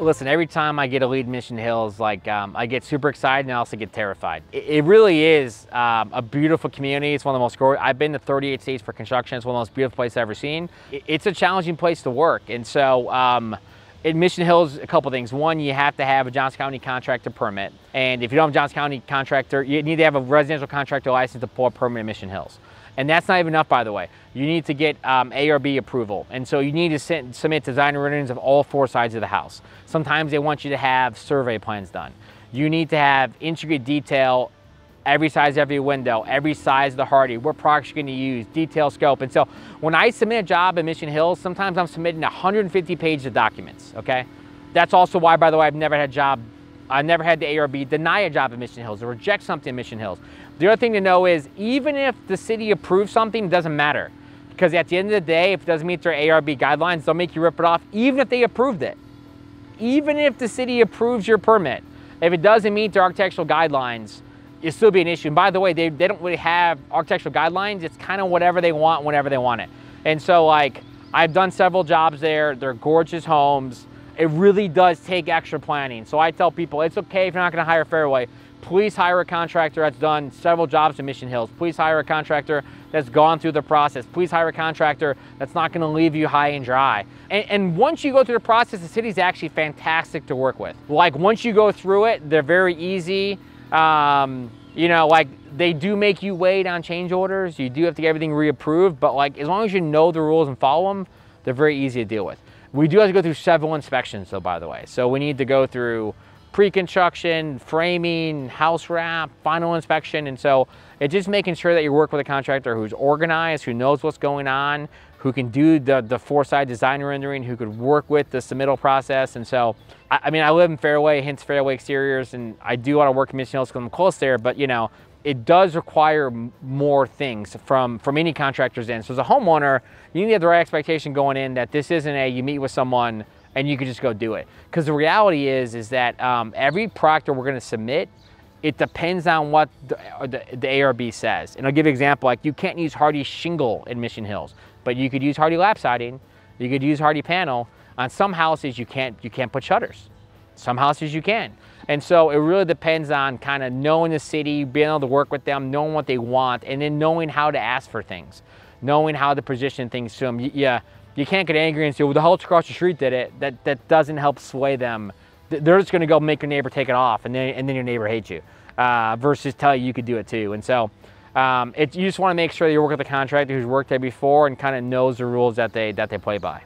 Listen, every time I get a lead Mission Hills, like um, I get super excited and I also get terrified. It, it really is um, a beautiful community. It's one of the most, I've been to 38 states for construction. It's one of the most beautiful places I've ever seen. It, it's a challenging place to work. And so um, in Mission Hills, a couple things. One, you have to have a Johnson County contractor permit. And if you don't have a Johnson County contractor, you need to have a residential contractor license to pull a permit in Mission Hills. And that's not even enough, by the way. You need to get um, ARB approval. And so you need to send, submit design renderings of all four sides of the house. Sometimes they want you to have survey plans done. You need to have intricate detail every size, every window, every size of the Hardie, what products you're gonna use, detail scope. And so when I submit a job in Mission Hills, sometimes I'm submitting 150 pages of documents, okay? That's also why, by the way, I've never had a job, I've never had the ARB deny a job in Mission Hills or reject something in Mission Hills. The other thing to know is even if the city approves something, it doesn't matter. Because at the end of the day, if it doesn't meet their ARB guidelines, they'll make you rip it off, even if they approved it. Even if the city approves your permit, if it doesn't meet their architectural guidelines, it'll still be an issue. And by the way, they, they don't really have architectural guidelines. It's kind of whatever they want, whenever they want it. And so like, I've done several jobs there. They're gorgeous homes. It really does take extra planning. So I tell people, it's okay if you're not gonna hire Fairway. Please hire a contractor that's done several jobs in Mission Hills. Please hire a contractor that's gone through the process. Please hire a contractor that's not gonna leave you high and dry. And, and, once you go through the process, the city's actually fantastic to work with. Like once you go through it, they're very easy. Um, you know, like they do make you wait on change orders. You do have to get everything reapproved, but like as long as you know the rules and follow them, they're very easy to deal with. We do have to go through several inspections though, by the way. So we need to go through pre-construction, framing, house wrap, final inspection. And so it's just making sure that you work with a contractor who's organized, who knows what's going on, who can do the, the four-side design rendering, who could work with the submittal process. And so, I, I mean, I live in Fairway, hence Fairway Exteriors, and I do want to work Hills because I'm close there, but you know, it does require more things from, from any contractor's end. So as a homeowner, you need to have the right expectation going in that this isn't a, you meet with someone and you can just go do it. Because the reality is, is that um, every product we're gonna submit, it depends on what the, the, the, ARB says. And I'll give you an example, like you can't use Hardie shingle in Mission Hills, but you could use Hardie lap siding, you could use Hardie panel. On some houses, you can't, you can't put shutters. Some houses you can. And so it really depends on kind of knowing the city, being able to work with them, knowing what they want, and then knowing how to ask for things, knowing how to position things to them. Yeah, you can't get angry and say, well, the house across the street did it. That, that doesn't help sway them. They're just gonna go make your neighbor take it off and then, and then your neighbor hates you uh, versus tell you you could do it too. And so um, it, you just wanna make sure that you work with a contractor who's worked there before and kind of knows the rules that they, that they play by.